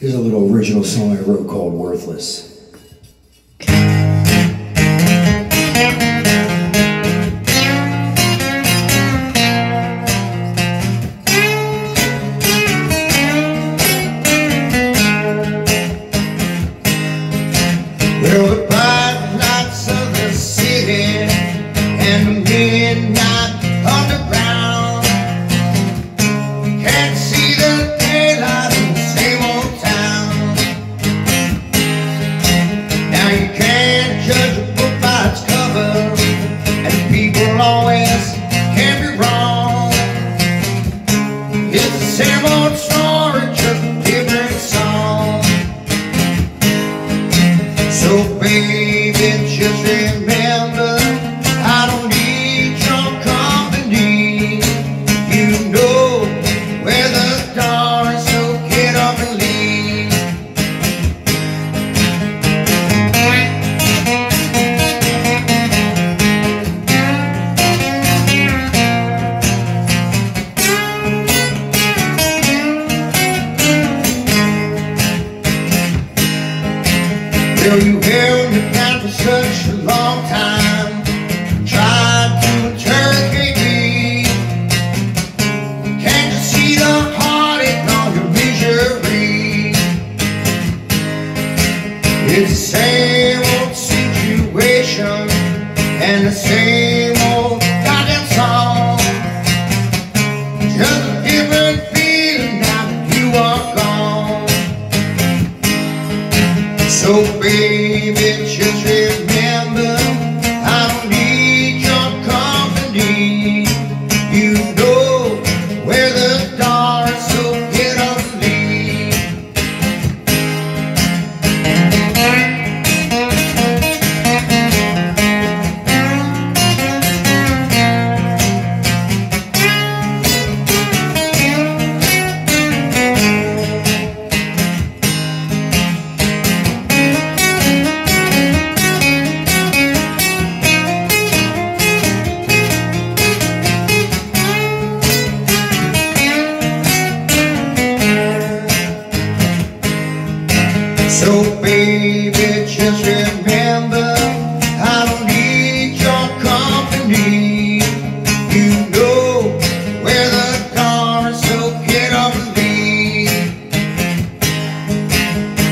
Here's a little original song I wrote called Worthless. Can't see the daylight baby, just remember Well, you held me down for such a long time. Tried to interrogate me. Can't you see the heartache on your misery? It's the same old situation and the same So baby, just remember So baby, just remember I don't need your company. You know where the door is, so get up and leave.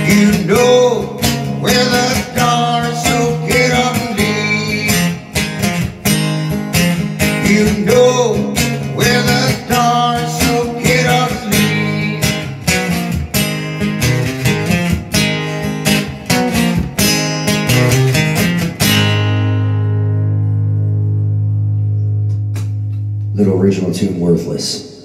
You know where the door is, so get up and leave. You know where the door is, so Little original tune Worthless.